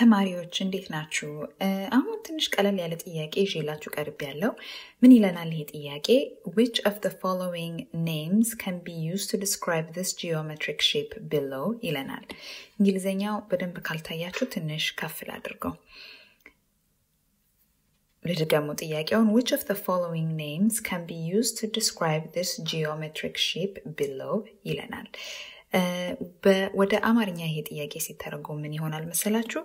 ተማሪዎች እንዴት ናችሁ? አሁን ትንሽ ቀለል ያለ ጥያቄ ይዤላችሁ ቀርብ ያለው ምን ይለናል ይሄ ጥያቄ? which of the following names can be used to describe this geometric shape below ይለናል። እንግሊዝኛው በደንብ ካልታያችሁ ትንሽ ከፍ ላድርገው። ልድገሙ ጥያቄውን which of the following names can be used to describe this geometric shape below ይለናል። ወደ አማርኛ ይሄ ጥያቄ ሲተረጎም ምን ይሆናል መሰላችሁ?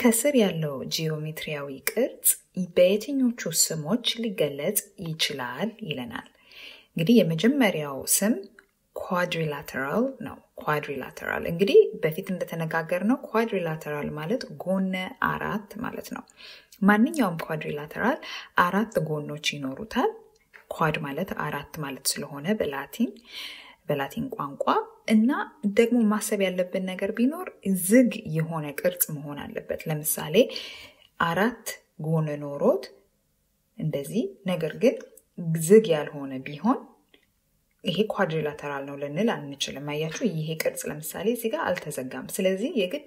ከስር ያለው ጂኦሜትሪያዊ ቅርጽ በየትኞቹ ስሞች ሊገለጽ ይችላል ይለናል። እንግዲህ የመጀመሪያው ስም quadrilateral ነው። quadrilateral እንግዲህ በፊት እንደተነጋገርነው quadrilateral ማለት ጎነ አራት ማለት ነው። ማንኛውም quadrilateral አራት ጎኖች ይኖሩታል። quad ማለት አራት ማለት ስለሆነ በላቲን በላቲን ቋንቋ እና ደግሞ ማሰብ ያለብን ነገር ቢኖር ዝግ የሆነ ቅርጽ መሆን አለበት። ለምሳሌ አራት ጎን ኖሮት እንደዚህ ነገር ግን ዝግ ያልሆነ ቢሆን ይሄ ኳድሪላተራል ነው ልንል አንችልም። አያችሁ፣ ይሄ ቅርጽ ለምሳሌ እዚህ ጋር አልተዘጋም። ስለዚህ የግድ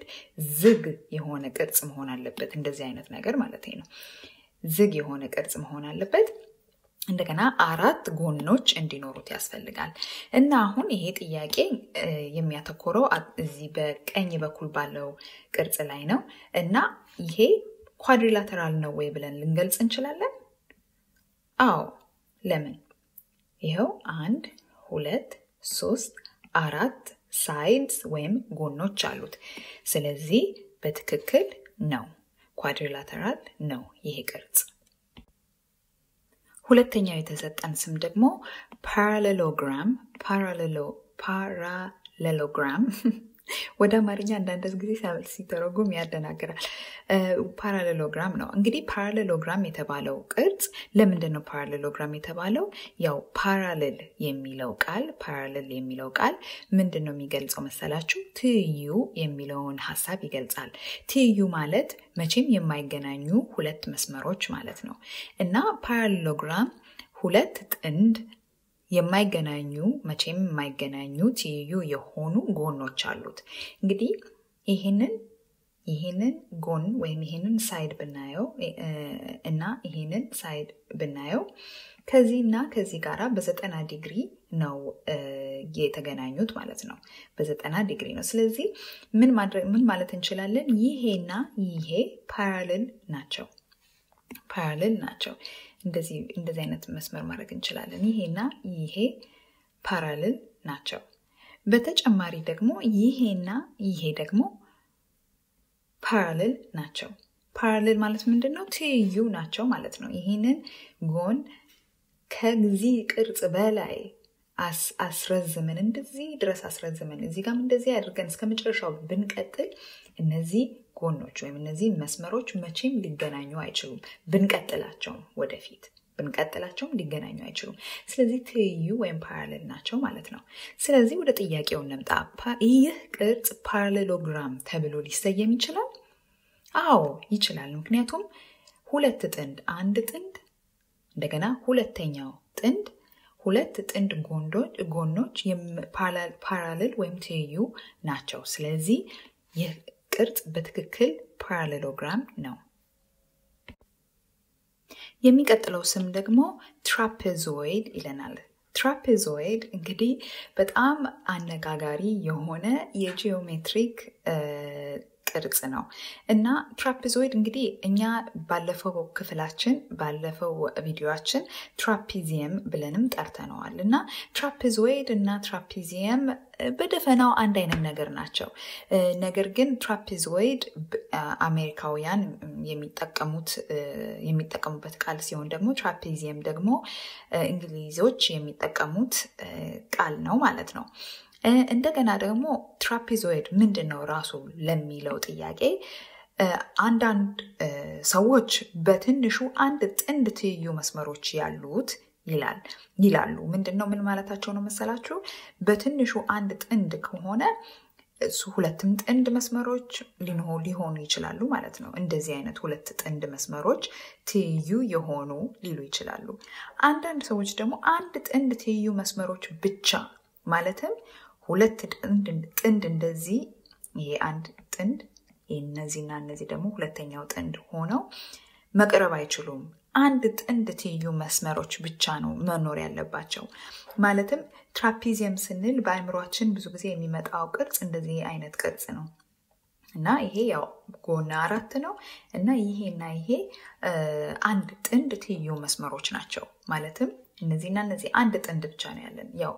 ዝግ የሆነ ቅርጽ መሆን አለበት። እንደዚህ አይነት ነገር ማለት ነው። ዝግ የሆነ ቅርጽ መሆን አለበት። እንደገና አራት ጎኖች እንዲኖሩት ያስፈልጋል። እና አሁን ይሄ ጥያቄ የሚያተኮረው እዚህ በቀኝ በኩል ባለው ቅርጽ ላይ ነው እና ይሄ quadrilateral ነው ወይ ብለን ልንገልጽ እንችላለን? አዎ። ለምን? ይኸው አንድ፣ ሁለት፣ ሶስት፣ አራት sides ወይም ጎኖች አሉት። ስለዚህ በትክክል ነው፣ quadrilateral ነው ይሄ ቅርጽ። ሁለተኛው የተሰጠን ስም ደግሞ parallelogram parallelogram ወደ አማርኛ አንዳንድ ጊዜ ሲተረጉም ያደናግራል። parallelogram ነው እንግዲህ። parallelogram የተባለው ቅርጽ ለምንድን ነው parallelogram የተባለው? ያው parallel የሚለው ቃል parallel የሚለው ቃል ምንድን ነው የሚገልጸው መሰላችሁ? ትይዩ የሚለውን ሀሳብ ይገልጻል። ትይዩ ማለት መቼም የማይገናኙ ሁለት መስመሮች ማለት ነው እና parallelogram ሁለት ጥንድ የማይገናኙ መቼም የማይገናኙ ትይዩ የሆኑ ጎኖች አሉት። እንግዲህ ይህንን ይህንን ጎን ወይም ይህንን side ብናየው እና ይህንን side ብናየው ከዚህ እና ከዚህ ጋራ በዘጠና ዲግሪ ነው የተገናኙት ማለት ነው። በዘጠና ዲግሪ ነው። ስለዚህ ምን ማድረግ ምን ማለት እንችላለን? ይሄና ይሄ parallel ናቸው። parallel ናቸው። እንደዚህ እንደዚህ አይነት መስመር ማድረግ እንችላለን። ይሄና ይሄ parallel ናቸው። በተጨማሪ ደግሞ ይሄና ይሄ ደግሞ parallel ናቸው። parallel ማለት ምንድን ነው? ትይዩ ናቸው ማለት ነው። ይህንን ጎን ከዚህ ቅርጽ በላይ አስረዝምን እንደዚህ ድረስ አስረዝምን እዚህ ጋም እንደዚህ አድርገን እስከ መጨረሻው ብንቀጥል እነዚህ ጎኖች ወይም እነዚህ መስመሮች መቼም ሊገናኙ አይችሉም። ብንቀጥላቸውም ወደፊት ብንቀጥላቸውም ሊገናኙ አይችሉም። ስለዚህ ትይዩ ወይም ፓራሌል ናቸው ማለት ነው። ስለዚህ ወደ ጥያቄው እንምጣ። ይህ ቅርጽ ፓራሌሎግራም ተብሎ ሊሰየም ይችላል? አዎ ይችላል። ምክንያቱም ሁለት ጥንድ አንድ ጥንድ እንደገና ሁለተኛው ጥንድ ሁለት ጥንድ ጎኖች parallel ወይም ትይዩ ናቸው። ስለዚህ ይህ ቅርጽ በትክክል parallelogram ነው። የሚቀጥለው ስም ደግሞ trapezoid ይለናል። trapezoid እንግዲህ በጣም አነጋጋሪ የሆነ የ geometric ቅርጽ ነው እና trapezoid እንግዲህ እኛ ባለፈው ክፍላችን ባለፈው ቪዲዮአችን trapezium ብለንም ጠርተነዋል እና trapezoid እና trapezium በደፈናው አንድ አይነት ነገር ናቸው። ነገር ግን trapezoid አሜሪካውያን የሚጠቀሙት የሚጠቀሙበት ቃል ሲሆን ደግሞ trapezium ደግሞ እንግሊዞች የሚጠቀሙት ቃል ነው ማለት ነው። እንደገና ደግሞ ትራፔዞይድ ምንድን ነው ራሱ ለሚለው ጥያቄ አንዳንድ ሰዎች በትንሹ አንድ ጥንድ ትይዩ መስመሮች ያሉት ይላል ይላሉ። ምንድን ነው ምን ማለታቸው ነው መሰላችሁ? በትንሹ አንድ ጥንድ ከሆነ እሱ ሁለትም ጥንድ መስመሮች ሊሆኑ ይችላሉ ማለት ነው። እንደዚህ አይነት ሁለት ጥንድ መስመሮች ትይዩ የሆኑ ሊሉ ይችላሉ። አንዳንድ ሰዎች ደግሞ አንድ ጥንድ ትይዩ መስመሮች ብቻ ማለትም ሁለት ጥንድ እንደዚህ ይሄ አንድ ጥንድ እነዚህና እነዚህ ደግሞ ሁለተኛው ጥንድ ሆነው መቅረብ አይችሉም። አንድ ጥንድ ትይዩ መስመሮች ብቻ ነው መኖር ያለባቸው። ማለትም ትራፒዚየም ስንል በአእምሯችን ብዙ ጊዜ የሚመጣው ቅርጽ እንደዚህ አይነት ቅርጽ ነው እና ይሄ ያው ጎን አራት ነው እና ይሄና ይሄ አንድ ጥንድ ትይዩ መስመሮች ናቸው። ማለትም እነዚህና እነዚህ አንድ ጥንድ ብቻ ነው ያለን። ያው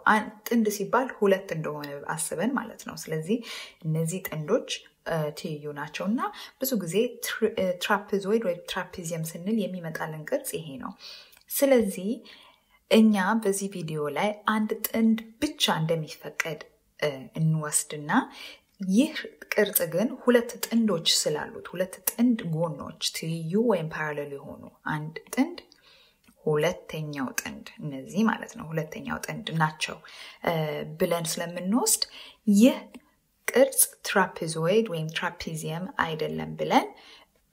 ጥንድ ሲባል ሁለት እንደሆነ አስበን ማለት ነው። ስለዚህ እነዚህ ጥንዶች ትይዩ ናቸው እና ብዙ ጊዜ ትራፕዞይድ ወይም ትራፒዚየም ስንል የሚመጣልን ቅርጽ ይሄ ነው። ስለዚህ እኛ በዚህ ቪዲዮ ላይ አንድ ጥንድ ብቻ እንደሚፈቀድ እንወስድና ይህ ቅርጽ ግን ሁለት ጥንዶች ስላሉት ሁለት ጥንድ ጎኖች ትይዩ ወይም ፓራሌል የሆኑ አንድ ጥንድ ሁለተኛው ጥንድ እነዚህ ማለት ነው ሁለተኛው ጥንድ ናቸው ብለን ስለምንወስድ ይህ ቅርጽ ትራፒዞይድ ወይም ትራፒዚየም አይደለም ብለን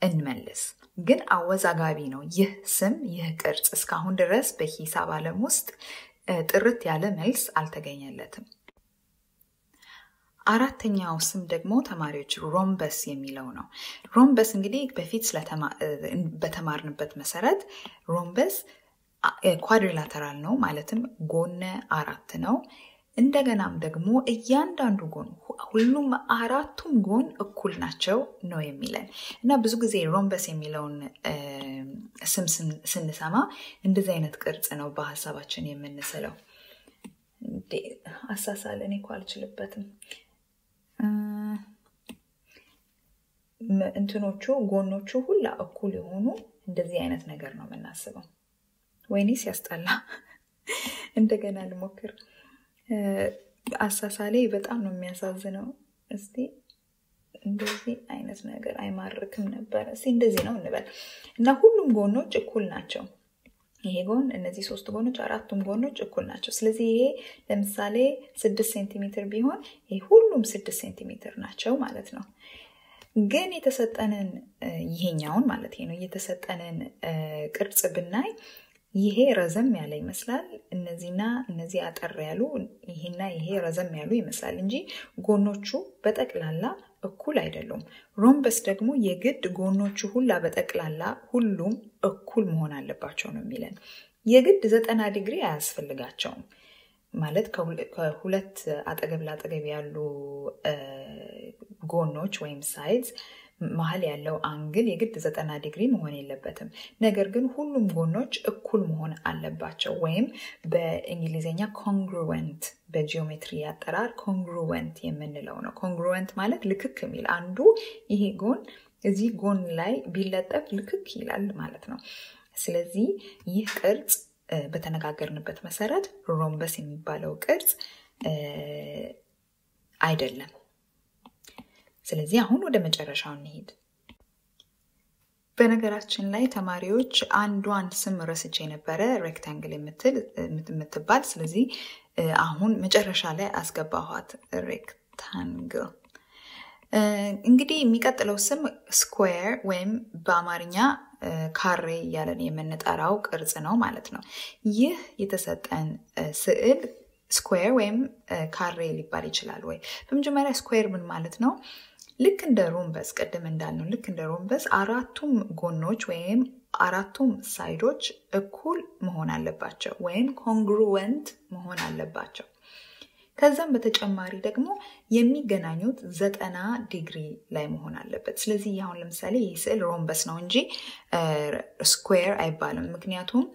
እንመልስ። ግን አወዛጋቢ ነው ይህ ስም ይህ ቅርጽ። እስካሁን ድረስ በሂሳብ ዓለም ውስጥ ጥርት ያለ መልስ አልተገኘለትም። አራተኛው ስም ደግሞ ተማሪዎች rhombus የሚለው ነው። rhombus እንግዲህ በፊት በተማርንበት መሰረት rhombus quadrilateral ነው፣ ማለትም ጎነ አራት ነው። እንደገናም ደግሞ እያንዳንዱ ጎን ሁሉም አራቱም ጎን እኩል ናቸው ነው የሚለን እና ብዙ ጊዜ rhombus የሚለውን ስም ስንሰማ እንደዚህ አይነት ቅርጽ ነው በሀሳባችን የምንስለው። አሳሳል እኮ አልችልበትም። እንትኖቹ ጎኖቹ ሁላ እኩል የሆኑ እንደዚህ አይነት ነገር ነው የምናስበው። ወይኔ ሲያስጠላ። እንደገና ልሞክር። አሳሳሌ በጣም ነው የሚያሳዝነው። እስቲ እንደዚህ አይነት ነገር አይማርክም ነበረ። እስቲ እንደዚህ ነው እንበል እና ሁሉም ጎኖች እኩል ናቸው። ይሄ ጎን እነዚህ ሶስት ጎኖች አራቱም ጎኖች እኩል ናቸው። ስለዚህ ይሄ ለምሳሌ ስድስት ሴንቲሜትር ቢሆን ይሄ ሁሉም ስድስት ሴንቲሜትር ናቸው ማለት ነው። ግን የተሰጠንን ይሄኛውን ማለት ነው የተሰጠንን ቅርጽ ብናይ ይሄ ረዘም ያለ ይመስላል። እነዚህና እነዚህ አጠር ያሉ ይሄና ይሄ ረዘም ያሉ ይመስላል እንጂ ጎኖቹ በጠቅላላ እኩል አይደሉም። rhombus ደግሞ የግድ ጎኖቹ ሁላ በጠቅላላ ሁሉም እኩል መሆን አለባቸው ነው የሚለን። የግድ ዘጠና ዲግሪ አያስፈልጋቸውም። ማለት ከሁለት አጠገብ ላጠገብ ያሉ ጎኖች ወይም sides መሀል ያለው angle የግድ ዘጠና ዲግሪ መሆን የለበትም። ነገር ግን ሁሉም ጎኖች እኩል መሆን አለባቸው ወይም በእንግሊዝኛ congruent በጂኦሜትሪ አጠራር congruent የምንለው ነው። congruent ማለት ልክክ የሚል አንዱ ይሄ ጎን እዚህ ጎን ላይ ቢለጠፍ ልክክ ይላል ማለት ነው። ስለዚህ ይህ ቅርጽ በተነጋገርንበት መሰረት rhombus የሚባለው ቅርጽ አይደለም። ስለዚህ አሁን ወደ መጨረሻው እንሄድ። በነገራችን ላይ ተማሪዎች አንዷን ስም ረስቼ የነበረ rectangle የምትባል ስለዚህ አሁን መጨረሻ ላይ አስገባኋት። rectangle እንግዲህ የሚቀጥለው ስም square ወይም በአማርኛ ካሬ እያለን የምንጠራው ቅርጽ ነው ማለት ነው። ይህ የተሰጠን ስዕል square ወይም ካሬ ሊባል ይችላል ወይ? በመጀመሪያ square ምን ማለት ነው? ልክ እንደ rhombus ቅድም እንዳልነው ልክ እንደ rhombus አራቱም ጎኖች ወይም አራቱም side ኦች እኩል መሆን አለባቸው ወይም congruent መሆን አለባቸው። ከዛም በተጨማሪ ደግሞ የሚገናኙት ዘጠና ዲግሪ ላይ መሆን አለበት። ስለዚህ አሁን ለምሳሌ ይህ ስዕል rhombus ነው እንጂ square አይባልም። ምክንያቱም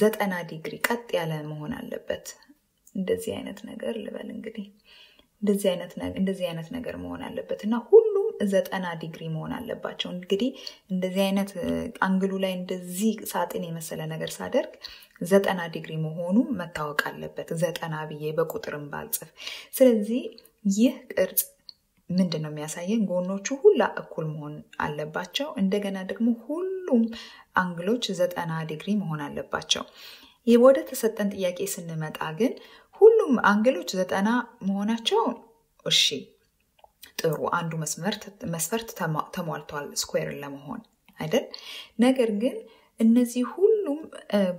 ዘጠና ዲግሪ ቀጥ ያለ መሆን አለበት። እንደዚህ አይነት ነገር ልበል እንግዲህ እንደዚህ አይነት ነገር መሆን አለበት እና ሁሉም ዘጠና ዲግሪ መሆን አለባቸው። እንግዲህ እንደዚህ አይነት angle ኡ ላይ እንደዚህ ሳጥን የመሰለ ነገር ሳደርግ ዘጠና ዲግሪ መሆኑ መታወቅ አለበት። ዘጠና ብዬ በቁጥርም ባልጽፍ። ስለዚህ ይህ ቅርጽ ምንድን ነው የሚያሳየን? ጎኖቹ ሁላ እኩል መሆን አለባቸው። እንደገና ደግሞ ሁሉም angle ኦች ዘጠና ዲግሪ መሆን አለባቸው። ወደ ተሰጠን ጥያቄ ስንመጣ ግን ሁሉም angle ኦች ዘጠና መሆናቸው እሺ ጥሩ፣ አንዱ መስፈርት ተሟልቷል square ን ለመሆን አይደል? ነገር ግን እነዚህ ሁሉም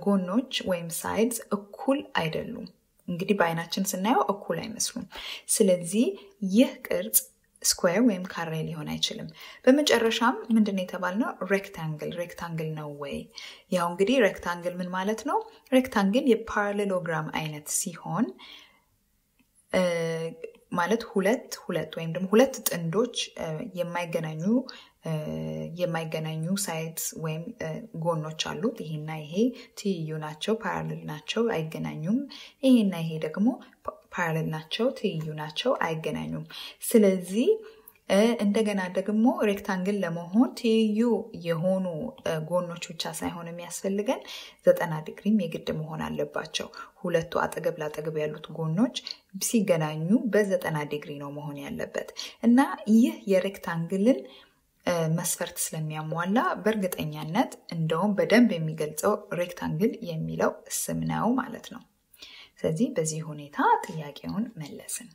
ጎኖች ወይም sides እኩል አይደሉም። እንግዲህ በአይናችን ስናየው እኩል አይመስሉም። ስለዚህ ይህ ቅርጽ square ወይም ካሬ ሊሆን አይችልም። በመጨረሻም ምንድን ነው የተባልነው? rectangle rectangle ነው ወይ? ያው እንግዲህ rectangle ምን ማለት ነው? rectangle የ parallelogram አይነት ሲሆን ማለት ሁለት ሁለት ወይም ደግሞ ሁለት ጥንዶች የማይገናኙ የማይገናኙ sides ወይም ጎኖች አሉት። ይሄና ይሄ ትይዩ ናቸው፣ parallel ናቸው፣ አይገናኙም። ይሄና ይሄ ደግሞ parallel ናቸው፣ ትይዩ ናቸው፣ አይገናኙም። ስለዚህ እንደገና ደግሞ rectangle ለመሆን ትይዩ የሆኑ ጎኖች ብቻ ሳይሆን የሚያስፈልገን ዘጠና ዲግሪም የግድ መሆን አለባቸው። ሁለቱ አጠገብ ላጠገብ ያሉት ጎኖች ሲገናኙ በዘጠና ዲግሪ ነው መሆን ያለበት እና ይህ የ rectangle ን መስፈርት ስለሚያሟላ በእርግጠኛነት እንደውም በደንብ የሚገልጸው rectangle የሚለው ስም ነው ማለት ነው። ስለዚህ በዚህ ሁኔታ ጥያቄውን መለስን።